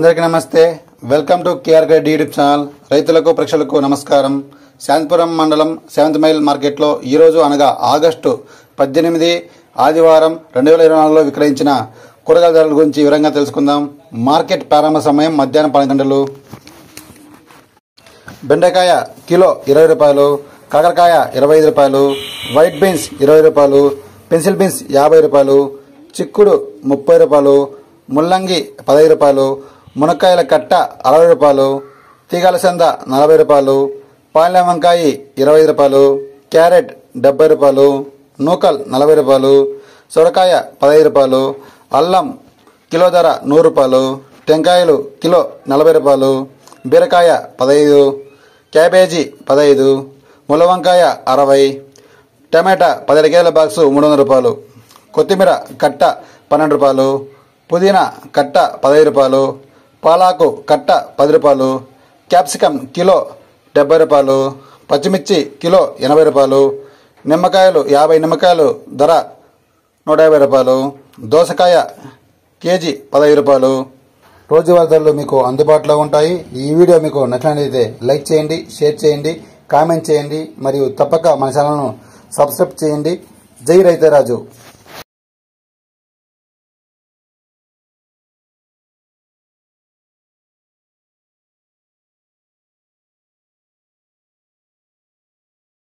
అందరికీ నమస్తే. Welcome to KRK YouTube channel రైతులకు ప్రేక్షకులకు నమస్కారం. శాంతిపురం మండలం సెవెంత్ మైల్ మార్కెట్లో ఈరోజు అనగా ఆగస్టు పద్దెనిమిది ఆదివారం రెండు వేల ఇరవై నాలుగులో విక్రయించిన కూరగాయల ధరల గురించి వివరంగా తెలుసుకుందాం. మార్కెట్ ప్రారంభ సమయం మధ్యాహ్నం పన్నెండు గంటలు. బెండకాయ కిలో ఇరవై రూపాయలు కాకరకాయ ఇరవై ఐదు రూపాయలు వైట్ బీన్స్ ఇరవై రూపాయలు పెన్సిల్ బీన్స్ యాభై రూపాయలు చిక్కుడు ముప్పై రూపాయలు ముల్లంగి పదహైదు రూపాయలు మునక్కాయల కట్ట అరవై రూపాయలు తీగల సంద నలభై రూపాయలు పాలెం వంకాయ ఇరవై రూపాయలు క్యారెట్ డెబ్బై రూపాయలు నూకల్ నలభై రూపాయలు సొరకాయ పదహైదు రూపాయలు అల్లం కిలో ధర నూరు రూపాయలు టెంకాయలు కిలో నలభై రూపాయలు బీరకాయ పదహైదు క్యాబేజీ పదహైదు ములవంకాయ అరవై టమాటా పదిహేడు కేజీల బాక్సు మూడు వందల రూపాయలు కొత్తిమీర కట్ట పన్నెండు రూపాయలు పుదీనా కట్ట పదహైదు రూపాయలు పాలాకు కట్ట పది రూపాయలు క్యాప్సికమ్ కిలో డెబ్బై రూపాయలు పచ్చిమిర్చి కిలో ఎనభై రూపాయలు నిమ్మకాయలు యాభై నిమ్మకాయలు ధర నూట యాభై రూపాయలు దోసకాయ కేజీ పదహైదు రూపాయలు. రోజువారీ ధరలు మీకు అందుబాటులో ఉంటాయి. ఈ వీడియో మీకు నచ్చినట్లయితే లైక్ చేయండి షేర్ చేయండి కామెంట్ చేయండి మరియు తప్పక మన ఛానల్ను సబ్స్క్రైబ్ చేయండి. జై రైతరాజు.